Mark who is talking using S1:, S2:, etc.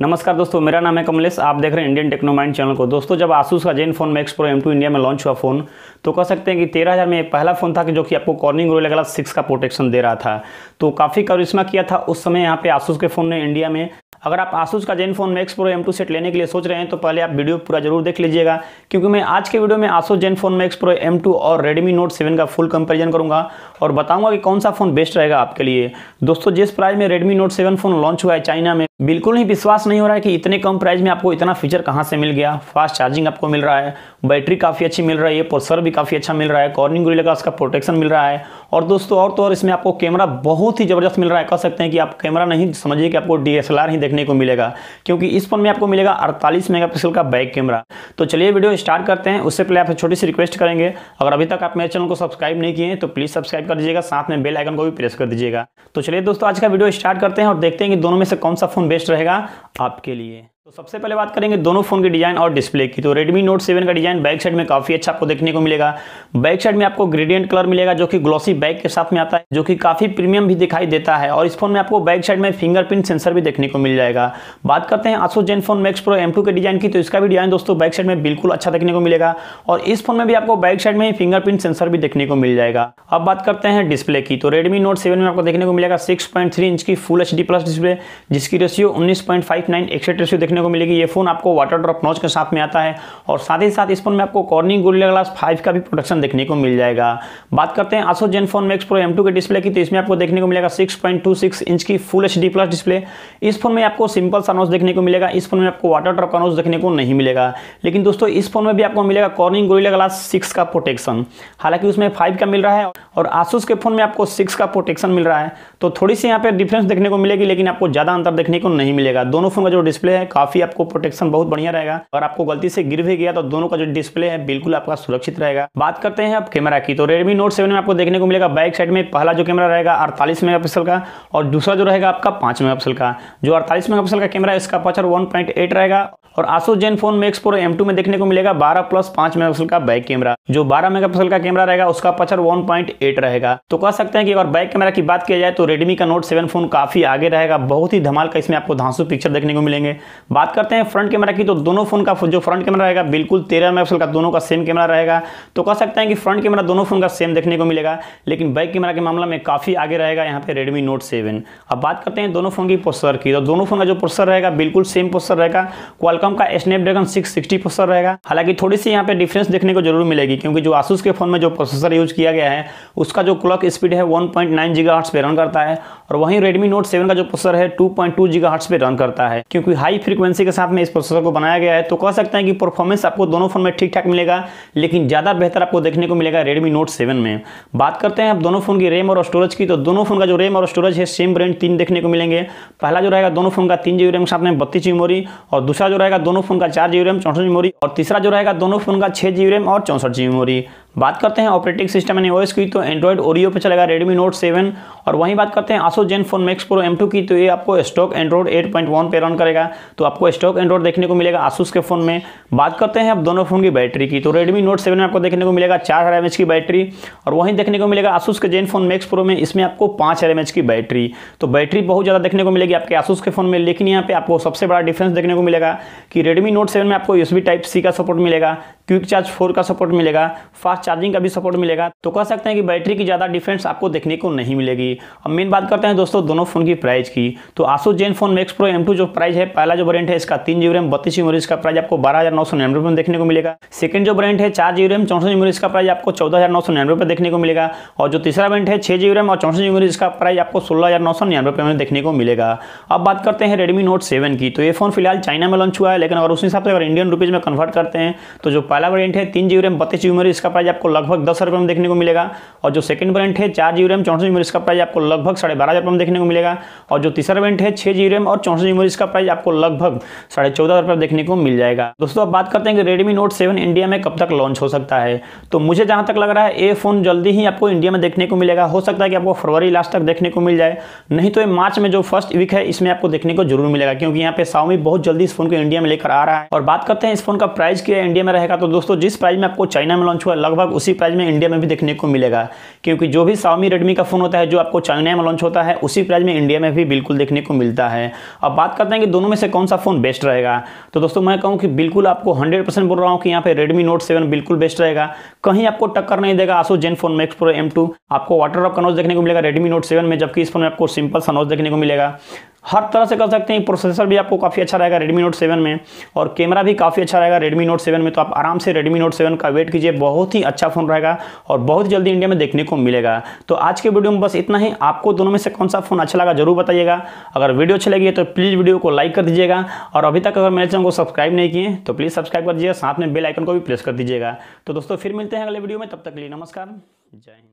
S1: नमस्कार दोस्तों, मेरा नाम है कमलेश। आप देख रहे हैं इंडियन टेक्नोमाइंड चैनल को। दोस्तों, जब आसूस का ZenFone Max Pro M two India में लॉन्च हुआ फ़ोन तो कह सकते हैं कि तेरह हज़ार में पहला फ़ोन था कि जो कि आपको कॉर्निंग रोल अगला सिक्स का प्रोटेक्शन दे रहा था। तो काफ़ी करिश्मा किया था। उस समय यहाँ पे आसूस के फ़ोन ने इंडिया में अगर आप आसूस का ZenFone Max Pro M two set लेने के लिए सोच रहे हैं तो पहले आप वीडियो पूरा ज़रूर देख लीजिएगा। क्योंकि मैं आज के वीडियो में Asus ZenFone Max Pro M two और रेडमी नोट सेवन का फुल कंपेरिजन करूँगा और बताऊँगा कि कौन सा फ़ोन बेस्ट रहेगा आपके लिए। दोस्तों, जिस प्राइस में Redmi Note seven phone launch हुआ है चाइना में, बिल्कुल ही विश्वास नहीं हो रहा है कि इतने कम प्राइस में आपको इतना फीचर कहाँ से मिल गया। फास्ट चार्जिंग आपको मिल रहा है बैटरी काफ़ी अच्छी मिल रही है प्रोसेसर भी काफ़ी अच्छा मिल रहा है कॉर्निंग गुरिल्ला का उसका प्रोटेक्शन मिल रहा है। और दोस्तों, और तो और इसमें आपको कैमरा बहुत ही ज़बरदस्त मिल रहा है। कह सकते हैं कि आप कैमरा नहीं समझिए कि आपको डीएसएलआर ही देखने को मिलेगा, क्योंकि इस फ़ोन में आपको मिलेगा अड़तालीस मेगापिक्सल का बैक कैमरा। तो चलिए वीडियो स्टार्ट करते हैं, उससे पहले आपसे छोटी सी रिक्वेस्ट करेंगे, अगर अभी तक आप मेरे चैनल को सब्सक्राइब नहीं किए तो प्लीज़ सब्सक्राइब कर दीजिएगा, साथ में बेल आइकन को भी प्रेस कर दीजिएगा। तो चलिए दोस्तों, आज का वीडियो स्टार्ट करते हैं और देखते हैं कि दोनों में से कौन सा फ़ोन बेस्ट रहेगा आपके लिए। तो सबसे पहले बात करेंगे दोनों फ़ोन की डिज़ाइन और डिस्प्ले की। तो Redmi Note 7 का डिज़ाइन बैक साइड में काफ़ी अच्छा आपको देखने को मिलेगा। बैक साइड में आपको ग्रेडियंट कलर मिलेगा, जो कि ग्लॉसी बैक के साथ में आता है, जो कि काफ़ी प्रीमियम भी दिखाई देता है। और इस फ़ोन में आपको बैक साइड में फिंगरप्रिंट सेंसर भी देखने को मिल जाएगा। बात करते हैं Asus Zenfone Max Pro M के डिज़ाइन की तो इसका भी डिज़ाइन दोस्तों बैक साइड में बिल्कुल अच्छा देखने को मिलेगा। और इस फ़ोन में भी आपको बैक साइड में फिंगरप्रिंट सेंसर भी देखने को मिल जाएगा। अब बात करते हैं डिस्प्ले की तो रेडमी नोट सेवन में आपको देखने को मिलेगा सिक्स इंच की फुल एचडी प्लस डिस्प्ले जिसकी रेशियो उन्नीस पॉइंट रेशियो देखने को मिलेगी। ये फ़ोन आपको वाटर ड्रॉप नॉच के साथ में आता है और साथ ही साथ इस फ़ोन में आपको कॉर्निंग गोरिल्ला ग्लास फाइव का भी प्रोटेक्शन देखने को मिल जाएगा। बात करते हैं Asus Zenfone Max Pro M के डिस्प्ले की। तो इसमें आपको देखने को मिलेगा सिक्स इंच की फुल एचडी प्लस डिस्प्ले इस फ़ोन में आपको सिंपल सा नोच देखने को मिलेगा। इस फ़ोन में आपको वाटर ड्रॉप का नोच देखने को नहीं मिलेगा। लेकिन दोस्तों, इस फ़ोन में भी आपको मिलेगा कॉर्निंग गोरिल्ला ग्लास सिक्स का प्रोटेक्शन हालाँकि उसमें फाइव का मिल रहा है और आसूस के फ़ोन में आपको सिक्स का प्रोटेक्शन मिल रहा है। तो थोड़ी सी यहाँ पे डिफरेंस देखने को मिलेगी, लेकिन आपको ज़्यादा अंतर देखने को नहीं मिलेगा। दोनों फ़ोन का जो डिस्प्ले है, काफ़ी आपको प्रोटेक्शन बहुत बढ़िया रहेगा। अगर आपको गलती से गिर भी गया तो दोनों का जो डिस्प्ले है बिल्कुल आपका सुरक्षित रहेगा। बात करते हैं अब कैमरा की। तो रेडमी नोट सेवन में आपको देखने को मिलेगा बैक साइड में पहला जो कैमरा रहेगा अड़तालीस मेगा का और दूसरा जो रहेगा आपका पाँच मेगा का। जो अड़तालीस मेगा का कैमरा है, इसका पचर वन रहेगा और Asus Zenfone Max Pro M में देखने को मिलेगा 12 प्लस पाँच मेगापिक्सल का बैक कैमरा जो 12 मेगापिक्सल का कैमरा रहेगा, उसका पचर 1.8 रहेगा। तो कह सकते हैं कि अगर बैक कैमरा की बात किया जाए तो रेडमी का नोट सेवन फ़ोन काफ़ी आगे रहेगा। बहुत ही धमाल का इसमें आपको धांसू पिक्चर देखने को मिलेंगे। बात करते हैं फ्रंट कैमरा की तो दोनों फ़ोन का जो फ्रंट कैमरा रहेगा, बिल्कुल तेरह मेगापिक्सल का दोनों का सेम कैमरा रहेगा। तो कह सकते हैं कि फ्रंट कैमरा दोनों फ़ोन का सेम देखने को मिलेगा, लेकिन बैक कैमरा के मामला में काफ़ी आगे रहेगा यहाँ पे रेडमी नोट सेवन अब बात करते हैं दोनों फ़ोन की प्रोसेसर की तो दोनों फ़ोन का जो प्रोसेसर रहेगा, बिल्कुल सेम प्रोसेसर रहेगा। क्वालकॉम का स्नैपड्रैगन सिक्स सिक्सटी प्रोसेसर रहेगा। हालाँकि थोड़ी सी यहाँ पे डिफरेंस देखने को ज़रूर मिलेगी, क्योंकि जो आसूस के फ़ोन में जो प्रोसेसर यूज़ किया गया है, उसका जो क्लॉक स्पीड है वन पॉइंट नाइन पे रन करता है, और वहीं रेडमी नोट सेवन का जो प्रोसेसर है टू पॉइंट टू पे रन करता है, क्योंकि हाई फ्रीक्वेंसी के साथ में इस प्रोसेसर को बनाया गया है तो कह सकते हैं कि परफॉर्मेंस आपको दोनों फ़ोन में ठीक ठाक मिलेगा, लेकिन ज़्यादा बेहतर आपको देखने को मिलेगा रेडमी नोट सेवन में। बात करते हैं आप दोनों फ़ोन की रैम और स्टोरेज की तो दोनों फ़ोन का जो रैम और स्टोरेज है सेम ब्रांड तीन देखने को मिलेंगे। पहला जो रहेगा दोनों फ़ोन का तीन जीबी रैम के साथ में बत्तीस जी मेमोरी और दूसरा जो रहेगा दोनों फ़ोन का चार जीबी रैम चौंसठ मेमोरी और तीसरा जो रहेगा दोनों फ़ोन का छह जीबी रैम और चौंसठ जीबी मेमोरी बात करते हैं ऑपरेटिंग सिस्टम यानी ओएस की तो एंड्रॉइड ओरियो पे चलेगा रेडमी नोट 7 और वहीं बात करते हैं आसो जेन फ़ोन मैक्स प्रो M2 की तो ये आपको स्टॉक एंड्रॉइड 8.1 पे रन करेगा। तो आपको स्टॉक एंड्रॉइड देखने को मिलेगा आसूस के फ़ोन में। बात करते हैं अब दोनों फ़ोन की बैटरी की तो रेडमी नोट सेवन में आपको देखने को मिलेगा चार हज़ार की बैटरी और वहीं देखने को मिलेगा आसूस के जेन फ़ोन मैक्स प्रो में इसमें आपको पाँच हज़ार की बैटरी तो बैटरी बहुत ज़्यादा देखने को मिलेगी आपके आसूस के फ़ोन में, लेकिन यहाँ पे आपको सबसे बड़ा डिफरेंस देखने को मिलेगा कि रेडमी नोट सेवन में आपको यूएसबी टाइप सी का सपोर्ट मिलेगा क्विक चार्ज फोर का सपोर्ट मिलेगा, फास्ट चार्जिंग का भी सपोर्ट मिलेगा। तो कह सकते हैं कि बैटरी की ज़्यादा डिफरेंस आपको देखने को नहीं मिलेगी। अब मेन बात करते हैं दोस्तों दोनों फ़ोन की प्राइस की। तो Asus Zenfone Max Pro M जो प्राइस है, पहला जो ब्रांड है, इसका तीन जीबी रैम बत्तीस जीबी इसका प्राइस आपको बारह हज़ार नौ सौ देखने को मिलेगा। सेकंड जो ब्रांड है, चार जीबी रैम चौसठ जीबी इसका प्राइस आपको चौदह हज़ार नौ सौ देखने को मिलेगा। और जो तीसरा ब्रांड है, छह जीबी रैम और चौसठ जीबी इसका प्राइस आपको सोलह हज़ार नौ सौ में देखने को मिलेगा। अब बात करते हैं रेडमी नोट सेवन की। तो ये फ़ोन फ़िलहाल चाइना में लॉन्च हुआ है, लेकिन अगर उस हिसाब से अगर इंडियन रुपीज़ में कन्वर्ट करते हैं तो जो पहला ब्रांड है, तीन जीबी रैम बत्तीस जीबी इसका प्राइस आपको लगभग दस रुपये में देखने को मिलेगा। और जो सेकंड ब्रांड है, चार जी रैम चौंसठ जी इसका प्राइस आपको लगभग साढ़े बारह हज़ार में देखने को मिलेगा। और जो तीसरा ब्रांड है छः जी रैम और चौंसठ जी इसका प्राइस आपको लगभग साढ़े चौदह रुपये देखने को मिल जाएगा। दोस्तों, अब बात करते हैं कि रेडमी नोट सेवन इंडिया में कब तक लॉन्च हो सकता है। तो मुझे जहाँ तक लग रहा है, ये फ़ोन जल्दी ही आपको इंडिया में देखने को मिलेगा। हो सकता है कि आपको फरवरी लास्ट तक देखने को मिल जाए। नहीं तो ये मार्च में जो फ़र्स्ट वीक है, इसमें आपको देखने को ज़रूर मिलेगा, क्योंकि यहाँ पे साउमी बहुत जल्दी इस फ़ोन को इंडिया में लेकर आ रहा है। और बात करते हैं इस फ़ोन का प्राइस क्या इंडिया में रहेगा। तो दोस्तों, जिस प्राइस में आपको चाइना में लॉन्च हुआ लगभग उसी प्राइस में इंडिया में भी देखने को मिलेगा। क्योंकि जो भी साउमी रेडमी का फ़ोन होता है, जो आपको चाइना में लॉन्च होता है, उसी प्राइस में इंडिया में भी बिल्कुल देखने को मिलता है। अब बात करते हैं कि दोनों में से कौन सा फ़ोन बेस्ट रहेगा। तो दोस्तों, मैं कहूँ कि बिल्कुल आपको हंड्रेड बोल रहा हूँ कि यहाँ पे रेडमी नोट सेवन बिल्कुल बेस्ट रहेगा। कहीं आपको टक्कर नहीं देगा Asus Zenfone Max Pro M आपको वाटर ऑफ़ कनोज देखने को मिलेगा रेडमी नोट सेवन में, जबकि इस फ़ोन में आपको सिंपल सनोज देखने को मिलेगा। हर तरह से कर सकते हैं। प्रोसेसर भी आपको काफ़ी अच्छा रहेगा रेडमी नोट सेवन में। और कैमरा भी काफ़ी अच्छा रहेगा रेडमी नोट सेवन में। तो आप आराम से रेडमी नोट सेवन का वेट कीजिए। बहुत ही अच्छा फ़ोन रहेगा और बहुत जल्दी इंडिया में देखने को मिलेगा। तो आज के वीडियो में बस इतना ही। आपको दोनों में से कौन सा फ़ोन अच्छा लगा ज़रूर बताइएगा। अगर वीडियो अच्छी लगी है तो प्लीज़ वीडियो को लाइक कर दीजिएगा। और अभी तक अगर मेरे चैनल को सब्सक्राइब नहीं किए तो प्लीज़ सब्सक्राइब कर दीजिएगा। साथ में बेल आइकन को भी प्रेस कर दीजिएगा। तो दोस्तों, फिर मिलते हैं अगले वीडियो में। तब तक लिए नमस्कार। जय हिंद।